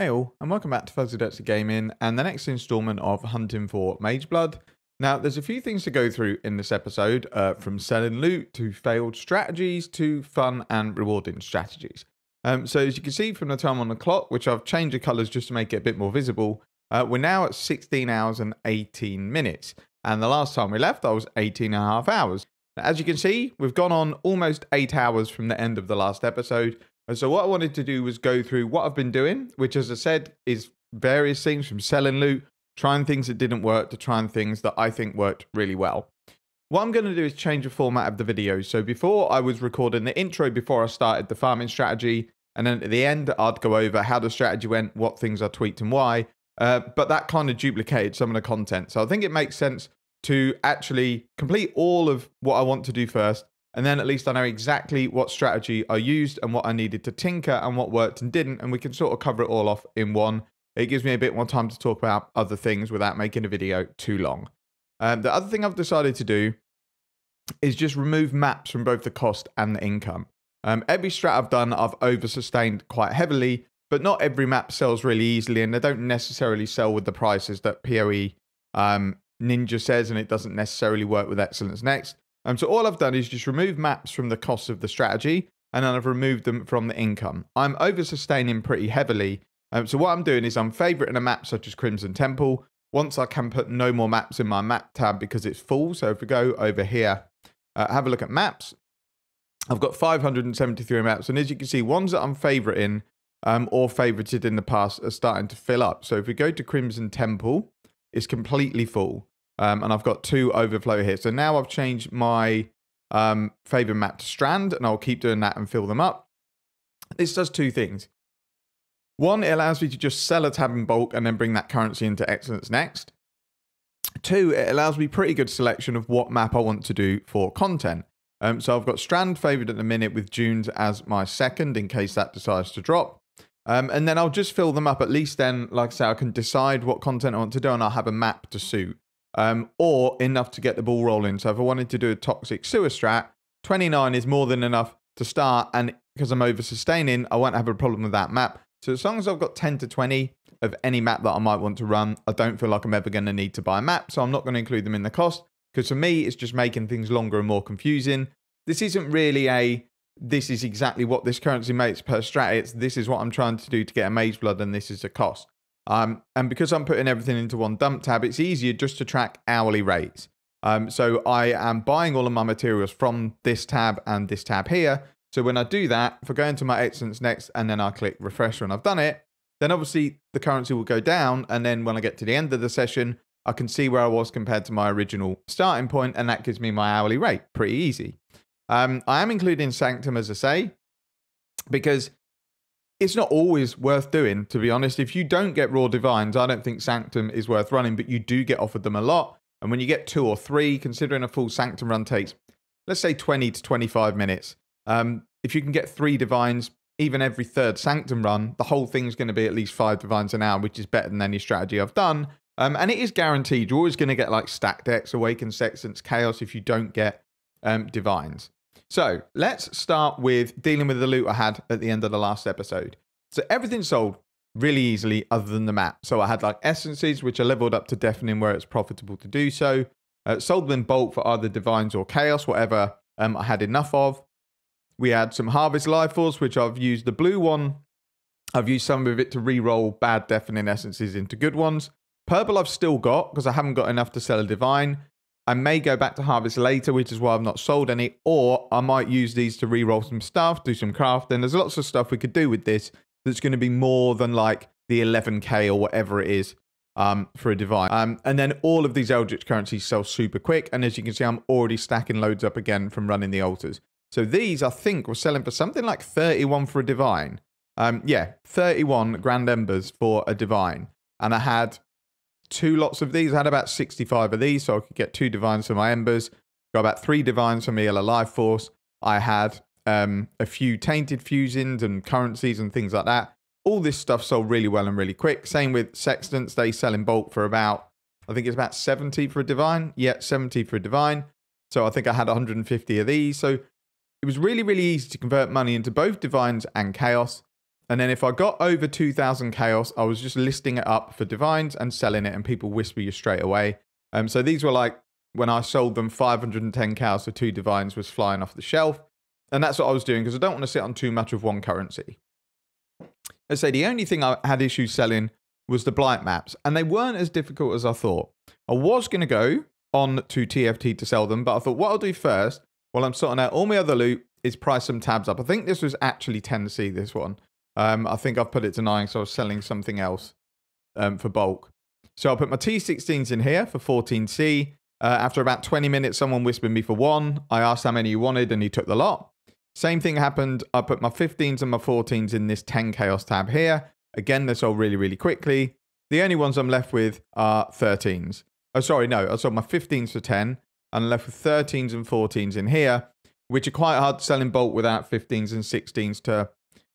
Hey all, and welcome back to Fuzzy Duckzy Gaming and the next installment of Hunting for Mage Blood. Now, there's a few things to go through in this episode, uh, from selling loot to failed strategies to fun and rewarding strategies. Um, so as you can see from the time on the clock, which I've changed the colours just to make it a bit more visible, uh, we're now at 16 hours and 18 minutes. And the last time we left, I was 18 and a half hours. Now, as you can see, we've gone on almost eight hours from the end of the last episode, and so what I wanted to do was go through what I've been doing, which as I said is various things from selling loot, trying things that didn't work to trying things that I think worked really well. What I'm going to do is change the format of the video. So before I was recording the intro before I started the farming strategy, and then at the end I'd go over how the strategy went, what things I tweaked and why. Uh, but that kind of duplicated some of the content. So I think it makes sense to actually complete all of what I want to do first and then at least I know exactly what strategy I used and what I needed to tinker and what worked and didn't. And we can sort of cover it all off in one. It gives me a bit more time to talk about other things without making a video too long. Um, the other thing I've decided to do is just remove maps from both the cost and the income. Um, every strat I've done, I've over sustained quite heavily, but not every map sells really easily, and they don't necessarily sell with the prices that PoE um, Ninja says, and it doesn't necessarily work with Exilence Next. Um, so all I've done is just remove maps from the cost of the strategy, and then I've removed them from the income. I'm over-sustaining pretty heavily. Um, so what I'm doing is I'm favoriting a map such as Crimson Temple. Once I can put no more maps in my map tab because it's full. So if we go over here, uh, have a look at maps. I've got 573 maps. And as you can see, ones that I'm favoriting um, or favorited in the past are starting to fill up. So if we go to Crimson Temple, it's completely full. Um, and I've got two overflow here. So now I've changed my um, favorite map to Strand, and I'll keep doing that and fill them up. This does two things. One, it allows me to just sell a tab in bulk and then bring that currency into Exilence next. Two, it allows me pretty good selection of what map I want to do for content. Um, so I've got Strand favored at the minute with Dunes as my second in case that decides to drop. Um, and then I'll just fill them up. At least then, like I say, I can decide what content I want to do and I'll have a map to suit um, or enough to get the ball rolling. So if I wanted to do a toxic sewer strat, 29 is more than enough to start. And because I'm over sustaining, I won't have a problem with that map. So as long as I've got 10 to 20 of any map that I might want to run, I don't feel like I'm ever going to need to buy a map. So I'm not going to include them in the cost because for me, it's just making things longer and more confusing. This isn't really a, this is exactly what this currency makes per strat. It's this is what I'm trying to do to get a mage blood and this is the cost. Um, and because I'm putting everything into one dump tab, it's easier just to track hourly rates. Um, so I am buying all of my materials from this tab and this tab here. So when I do that, if I go into my Exilence next and then I click refresh when I've done it, then obviously the currency will go down. And then when I get to the end of the session, I can see where I was compared to my original starting point, and that gives me my hourly rate. Pretty easy. Um, I am including Sanctum, as I say, because it's not always worth doing, to be honest. If you don't get Raw Divines, I don't think Sanctum is worth running, but you do get offered them a lot. And when you get two or three, considering a full Sanctum run takes, let's say 20 to 25 minutes, um, if you can get three Divines, even every third Sanctum run, the whole thing's going to be at least five Divines an hour, which is better than any strategy I've done. Um, and it is guaranteed. You're always going to get like stacked decks, Awakened Sextants, Chaos if you don't get um, Divines. So let's start with dealing with the loot I had at the end of the last episode. So everything sold really easily other than the map. So I had like essences, which are leveled up to deafening where it's profitable to do so. Uh, sold them in bulk for either divines or chaos, whatever um, I had enough of. We had some harvest life force, which I've used the blue one. I've used some of it to re-roll bad deafening essences into good ones. Purple I've still got because I haven't got enough to sell a divine. I may go back to harvest later, which is why I've not sold any, or I might use these to re-roll some stuff, do some crafting. There's lots of stuff we could do with this that's going to be more than like the 11k or whatever it is um, for a divine. Um, and then all of these Eldritch currencies sell super quick. And as you can see, I'm already stacking loads up again from running the altars. So these, I think, were selling for something like 31 for a divine. Um, yeah, 31 grand embers for a divine. And I had two lots of these. I had about 65 of these, so I could get two divines for my embers. Got about three divines for me a life force. I had um, a few tainted fusions and currencies and things like that. All this stuff sold really well and really quick. Same with sextants. They sell in bulk for about, I think it's about 70 for a divine. Yeah, 70 for a divine. So I think I had 150 of these. So it was really, really easy to convert money into both divines and chaos. And then if I got over 2000 chaos, I was just listing it up for divines and selling it, and people whisper you straight away. Um, so these were like when I sold them 510 cows for two divines was flying off the shelf. And that's what I was doing because I don't want to sit on too much of one currency. I say the only thing I had issues selling was the blight maps, and they weren't as difficult as I thought. I was going to go on to TFT to sell them, but I thought what I'll do first, while I'm sorting out all my other loot, is price some tabs up. I think this was actually 10C, this one. Um, I think I've put it to 9, so I was selling something else um, for bulk. So I'll put my T16s in here for 14C. Uh, after about 20 minutes, someone whispered me for one. I asked how many you wanted, and he took the lot. Same thing happened. I put my 15s and my 14s in this 10 chaos tab here. Again, they sold really, really quickly. The only ones I'm left with are 13s. Oh, sorry, no. I sold my 15s for 10 and I'm left with 13s and 14s in here, which are quite hard to sell in bulk without 15s and 16s to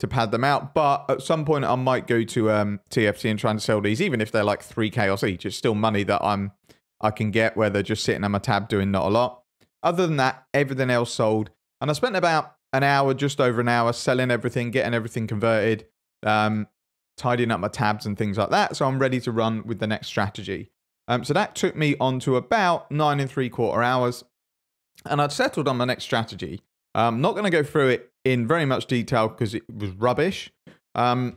to pad them out. But at some point, I might go to um, TFT and try and sell these, even if they're like three chaos each. It's still money that I'm I can get where they're just sitting on my tab doing not a lot. Other than that, everything else sold. And I spent about an hour, just over an hour, selling everything, getting everything converted, um, tidying up my tabs and things like that. So I'm ready to run with the next strategy. Um, so that took me on to about nine and three quarter hours. And I'd settled on my next strategy. I'm not going to go through it in very much detail because it was rubbish. Um,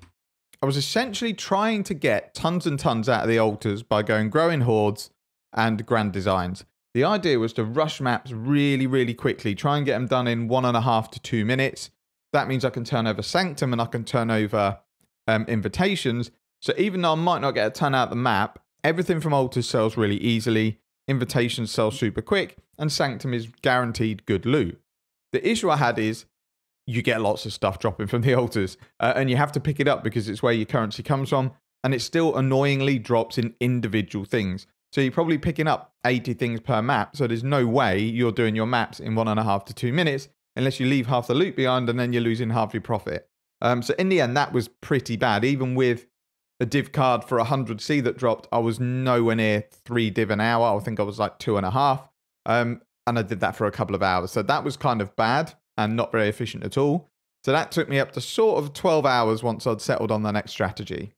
I was essentially trying to get tons and tons out of the altars by going growing hordes and grand designs. The idea was to rush maps really, really quickly, try and get them done in one and a half to two minutes. That means I can turn over Sanctum and I can turn over um, invitations. So even though I might not get a ton out of the map, everything from altars sells really easily, invitations sell super quick, and Sanctum is guaranteed good loot. The issue I had is you get lots of stuff dropping from the altars, uh, and you have to pick it up because it's where your currency comes from, and it still annoyingly drops in individual things. So you're probably picking up 80 things per map. So there's no way you're doing your maps in one and a half to two minutes unless you leave half the loot behind and then you're losing half your profit. Um, so in the end, that was pretty bad. Even with a div card for 100C that dropped, I was nowhere near three div an hour. I think I was like two and a half. Um, and I did that for a couple of hours. So that was kind of bad and not very efficient at all. So that took me up to sort of 12 hours once I'd settled on the next strategy.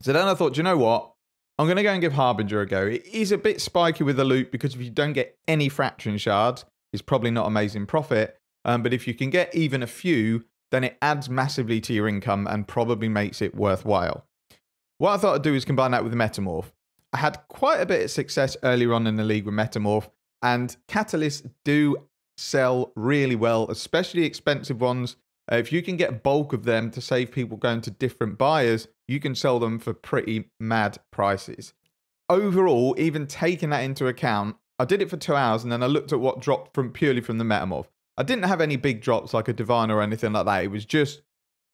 So then I thought, you know what? I'm going to go and give Harbinger a go. It is a bit spiky with the loot because if you don't get any fracturing shards, it's probably not amazing profit. Um, but if you can get even a few, then it adds massively to your income and probably makes it worthwhile. What I thought I'd do is combine that with Metamorph. I had quite a bit of success earlier on in the league with Metamorph, and Catalysts do sell really well, especially expensive ones. Uh, if you can get bulk of them to save people going to different buyers, you can sell them for pretty mad prices. Overall, even taking that into account, I did it for two hours and then I looked at what dropped from purely from the metamorph. I didn't have any big drops like a divine or anything like that. It was just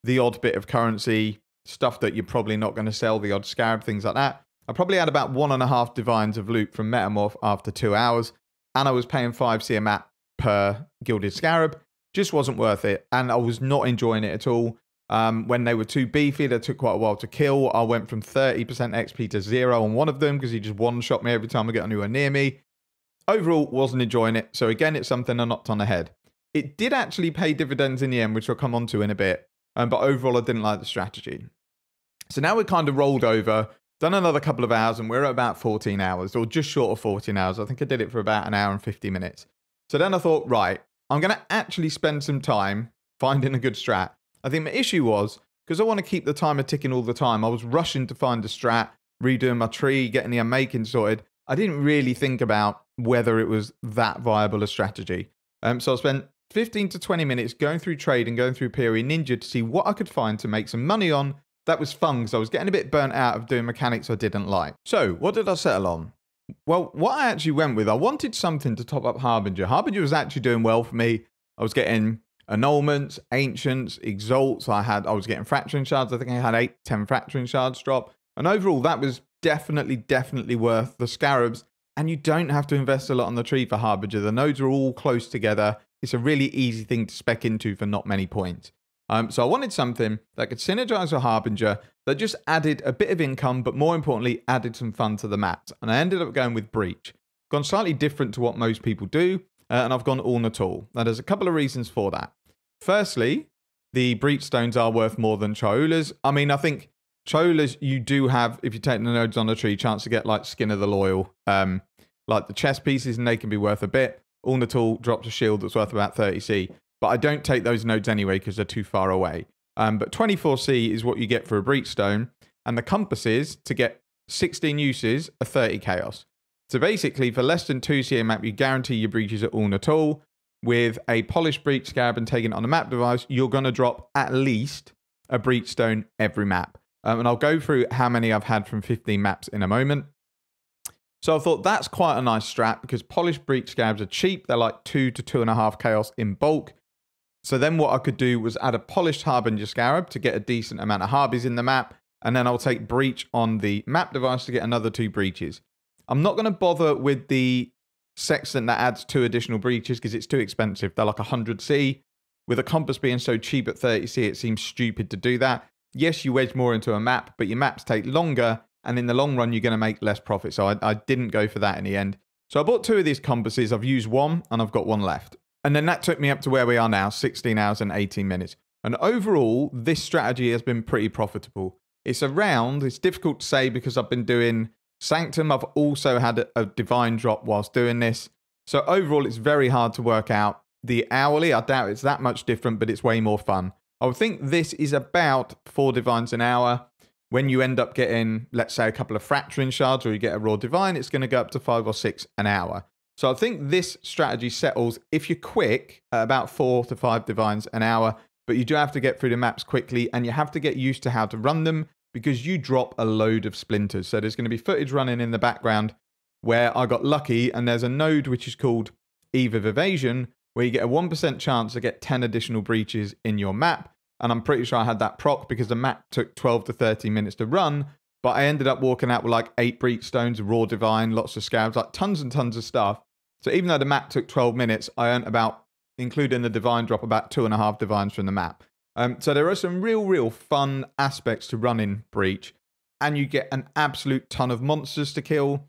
the odd bit of currency, stuff that you're probably not going to sell, the odd scarab, things like that. I probably had about one and a half divines of loot from Metamorph after two hours, and I was paying 5 a map per Gilded Scarab. Just wasn't worth it, and I was not enjoying it at all. Um, when they were too beefy, they took quite a while to kill. I went from 30% XP to zero on one of them because he just one shot me every time I got anywhere near me. Overall, wasn't enjoying it. So again, it's something I knocked on the head. It did actually pay dividends in the end, which I'll come on to in a bit. Um, but overall, I didn't like the strategy. So now we're kind of rolled over, done another couple of hours, and we're at about 14 hours, or just short of 14 hours. I think I did it for about an hour and 50 minutes. So then I thought, right, I'm going to actually spend some time finding a good strat. I think my issue was because I want to keep the timer ticking all the time. I was rushing to find a strat, redoing my tree, getting the unmaking sorted. I didn't really think about whether it was that viable a strategy. Um, so I spent 15 to 20 minutes going through trade and going through PoE Ninja to see what I could find to make some money on. That was fun because I was getting a bit burnt out of doing mechanics I didn't like. So, what did I settle on? Well, what I actually went with, I wanted something to top up Harbinger. Harbinger was actually doing well for me. I was getting annulments, ancients, exalts. I had I was getting fracturing shards. I think I had eight, ten fracturing shards drop. And overall, that was definitely, definitely worth the scarabs. And you don't have to invest a lot on the tree for Harbinger. The nodes are all close together. It's a really easy thing to spec into for not many points. Um, so I wanted something that could synergize with Harbinger that just added a bit of income, but more importantly, added some fun to the mat. And I ended up going with Breach. Gone slightly different to what most people do, uh, and I've gone all not all. Now, there's a couple of reasons for that. Firstly, the breach stones are worth more than Chayula's. I mean, I think Chayula's, you do have, if you take the nodes on the tree, chance to get like Skin of the Loyal, um, like the chest pieces, and they can be worth a bit. Uul-Netol drops a shield that's worth about 30c, but I don't take those nodes anyway because they're too far away. Um, but 24c is what you get for a breach stone, and the compasses to get 16 uses are 30 chaos. So basically, for less than 2 a map, you guarantee your breaches are all at Uul-Netol. With a polished breach scab and taking it on a map device, you're going to drop at least a breach stone every map. Um, and I'll go through how many I've had from 15 maps in a moment. So I thought that's quite a nice strat because polished breach scabs are cheap. They're like two to two and a half chaos in bulk. So then what I could do was add a polished harbinger scarab to get a decent amount of harbies in the map. And then I'll take breach on the map device to get another two breaches. I'm not going to bother with the sextant that adds two additional breaches because it's too expensive. They're like 100C. With a compass being so cheap at 30C, it seems stupid to do that. Yes, you wedge more into a map, but your maps take longer, and in the long run, you're going to make less profit. So I, I didn't go for that in the end. So I bought two of these compasses. I've used one, and I've got one left. And then that took me up to where we are now, 16 hours and 18 minutes. And overall, this strategy has been pretty profitable. It's around, it's difficult to say because I've been doing Sanctum. I've also had a, divine drop whilst doing this. So overall, it's very hard to work out. The hourly, I doubt it's that much different, but it's way more fun. I would think this is about four divines an hour. When you end up getting, let's say, a couple of fracturing shards or you get a raw divine, it's going to go up to five or six an hour. So I think this strategy settles if you're quick at about four to five divines an hour, but you do have to get through the maps quickly and you have to get used to how to run them because you drop a load of splinters. So there's going to be footage running in the background where I got lucky and there's a node which is called Eve of Evasion where you get a 1% chance to get 10 additional breaches in your map. And I'm pretty sure I had that proc because the map took 12 to 13 minutes to run. But I ended up walking out with like eight breach stones, raw divine, lots of scabs, like tons and tons of stuff. So even though the map took 12 minutes, I earned about, including the divine drop, about two and a half divines from the map. Um, so there are some real, real fun aspects to running Breach. And you get an absolute ton of monsters to kill.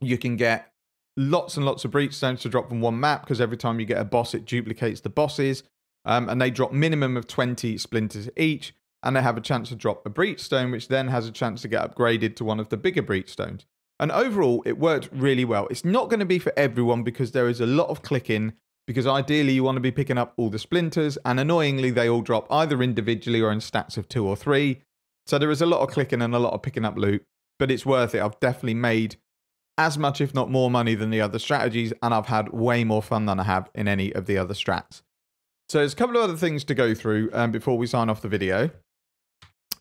You can get lots and lots of breach stones to drop from one map because every time you get a boss, it duplicates the bosses. Um, and they drop minimum of 20 splinters each. And they have a chance to drop a breach stone, which then has a chance to get upgraded to one of the bigger breach stones. And overall, it worked really well. It's not going to be for everyone because there is a lot of clicking. Because ideally, you want to be picking up all the splinters. And annoyingly, they all drop either individually or in stacks of two or three. So there is a lot of clicking and a lot of picking up loot. But it's worth it. I've definitely made as much, if not more, money than the other strategies, and I've had way more fun than I have in any of the other strats. So there's a couple of other things to go through um, before we sign off the video.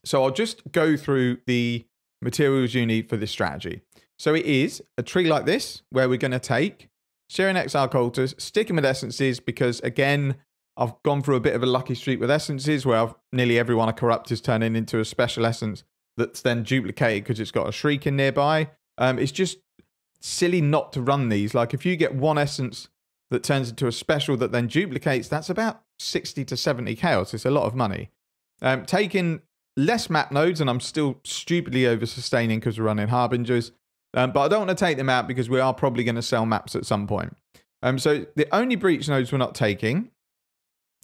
So I'll just go through the materials you need for this strategy. So it is a tree like this, where we're going to take Searing Exile Culters, sticking with essences, because again, I've gone through a bit of a lucky streak with essences, where I've, nearly everyone I corrupt is turning into a special essence that's then duplicated because it's got a shriek in nearby. Um, it's just silly not to run these. Like if you get one essence that turns into a special that then duplicates, that's about 60 to 70 chaos. It's a lot of money. Um, taking less map nodes, and I'm still stupidly over sustaining because we're running harbingers. Um, but I don't want to take them out because we are probably going to sell maps at some point. Um, so the only breach nodes we're not taking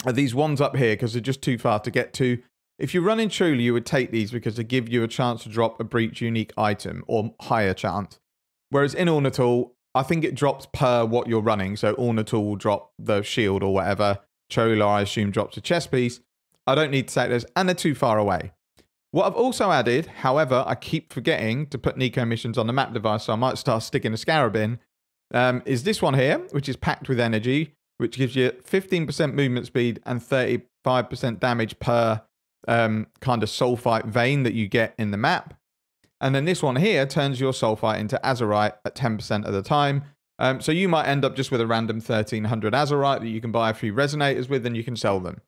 are these ones up here because they're just too far to get to. If you're running truly, you would take these because they give you a chance to drop a breach unique item or higher chance. Whereas in Uul-Netol, I think it drops per what you're running. So Uul-Netol will drop the shield or whatever. Chayula, I assume, drops a chest piece. I don't need to take those, and they're too far away. What I've also added, however, I keep forgetting to put Niko missions on the map device, so I might start sticking a scarab in, um, is this one here, which is packed with energy, which gives you 15% movement speed and 35% damage per um, kind of sulfite vein that you get in the map. And then this one here turns your sulfite into azurite at 10% of the time. Um, so you might end up just with a random 1300 azurite that you can buy a few resonators with and you can sell them.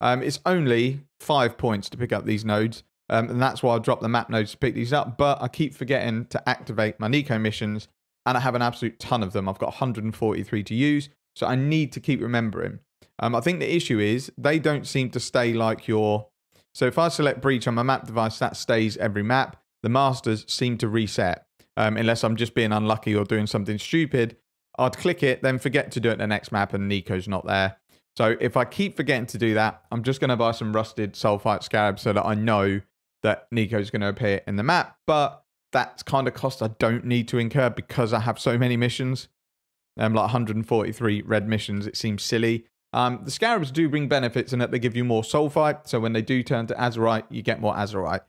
Um, it's only five points to pick up these nodes. Um, and that's why I dropped the map nodes to pick these up. But I keep forgetting to activate my Niko missions. And I have an absolute ton of them. I've got 143 to use. So I need to keep remembering. Um, I think the issue is they don't seem to stay like your... So if I select Breach on my map device, that stays every map the masters seem to reset. Um, unless I'm just being unlucky or doing something stupid. I'd click it, then forget to do it the next map, and Niko's not there. So if I keep forgetting to do that, I'm just going to buy some rusted sulfite scarabs so that I know that Niko's going to appear in the map. But that's kind of cost I don't need to incur because I have so many missions. Um, like 143 red missions. It seems silly. Um, the scarabs do bring benefits in that they give you more sulfite. So when they do turn to azurite, you get more azurite.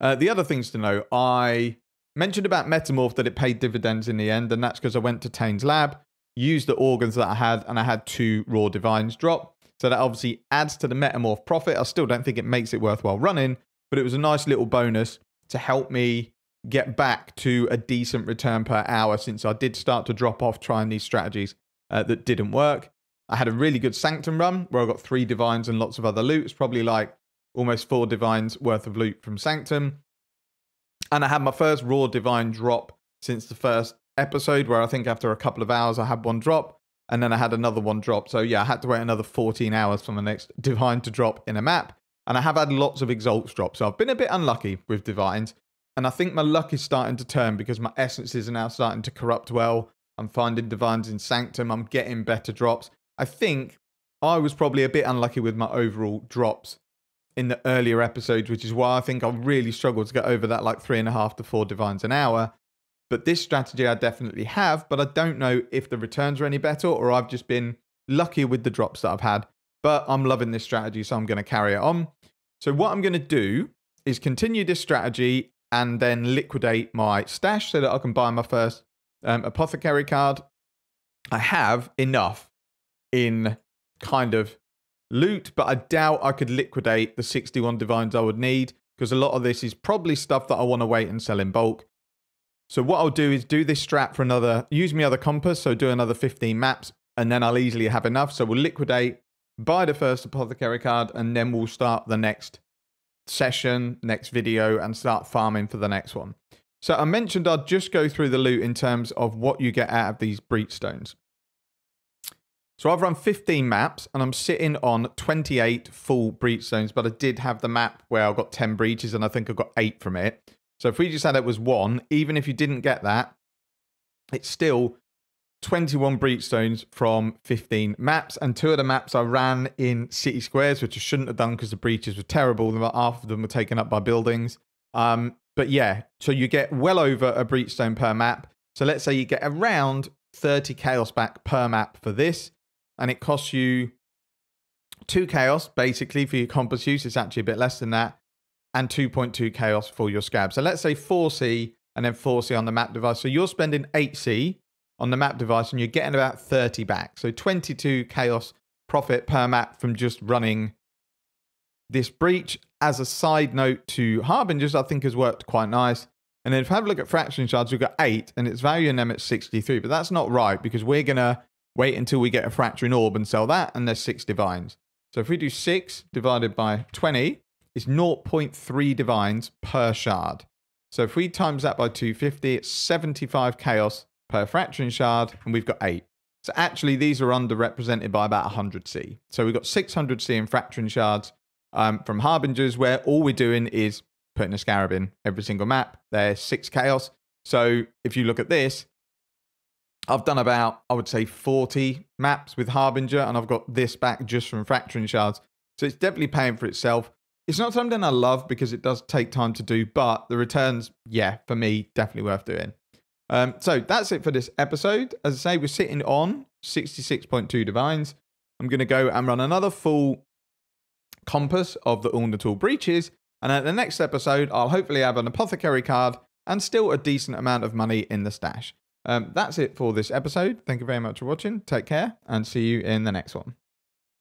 Uh, the other things to know, I mentioned about Metamorph that it paid dividends in the end, and that's because I went to Tane's lab, used the organs that I had, and I had two raw divines drop. So that obviously adds to the Metamorph profit. I still don't think it makes it worthwhile running, but it was a nice little bonus to help me get back to a decent return per hour since I did start to drop off trying these strategies uh, that didn't work. I had a really good Sanctum run where I got three divines and lots of other loot. It's probably like almost four divines worth of loot from Sanctum. And I had my first raw divine drop since the first episode, where I think after a couple of hours I had one drop, and then I had another one drop. So yeah, I had to wait another 14 hours for my next divine to drop in a map. And I have had lots of exalts drop. So I've been a bit unlucky with divines. And I think my luck is starting to turn because my essences are now starting to corrupt well. I'm finding divines in Sanctum. I'm getting better drops. I think I was probably a bit unlucky with my overall drops in the earlier episodes, which is why I think I really struggled to get over that like three and a half to four divines an hour. But this strategy I definitely have, but I don't know if the returns are any better or I've just been lucky with the drops that I've had. But I'm loving this strategy, so I'm going to carry it on. So what I'm going to do is continue this strategy and then liquidate my stash so that I can buy my first um, apothecary card. I have enough in kind of loot, but I doubt I could liquidate the 61 divines I would need because a lot of this is probably stuff that I want to wait and sell in bulk. So what I'll do is do this strat for another, use my other compass, so do another 15 maps, and then I'll easily have enough. So we'll liquidate, buy the first apothecary card, and then we'll start the next session, next video, and start farming for the next one. So I mentioned I'd just go through the loot in terms of what you get out of these breach stones. So I've run 15 maps and I'm sitting on 28 full breach stones, but I did have the map where I got 10 breaches and I think I got eight from it. So if we just had it was one, even if you didn't get that, it's still 21 breach stones from 15 maps. And two of the maps I ran in city squares, which I shouldn't have done because the breaches were terrible. Half of them were taken up by buildings. Um, but yeah, so you get well over a breach stone per map. So let's say you get around 30 chaos back per map for this and it costs you two chaos basically for your compass use. It's actually a bit less than that, and 2.2 chaos for your scab. So let's say 4C and then 4C on the map device. So you're spending 8C on the map device and you're getting about 30 back. So 22 chaos profit per map from just running this breach. As a side note to Harbingers, I think has worked quite nice. And then if you have a look at fracturing shards, we've got eight and it's valuing them at 63, but that's not right because we're going to wait until we get a fracturing orb and sell that, and there's six divines. So if we do 6 divided by 20, it's 0.3 divines per shard. So if we times that by 250, it's 75 chaos per fracturing shard, and we've got 8. So actually, these are underrepresented by about 100C. So we've got 600C in fracturing shards um, from Harbingers, where all we're doing is putting a scarab in every single map. There's 6 chaos. So if you look at this, I've done about, I would say, 40 maps with Harbinger, and I've got this back just from Fracturing Shards. So it's definitely paying for itself. It's not something I love because it does take time to do, but the returns, yeah, for me, definitely worth doing. Um, so that's it for this episode. As I say, we're sitting on 66.2 divines. I'm going to go and run another full compass of the Uul-Netol breaches. And at the next episode, I'll hopefully have an apothecary card and still a decent amount of money in the stash. Um, that's it for this episode. Thank you very much for watching. Take care and see you in the next one.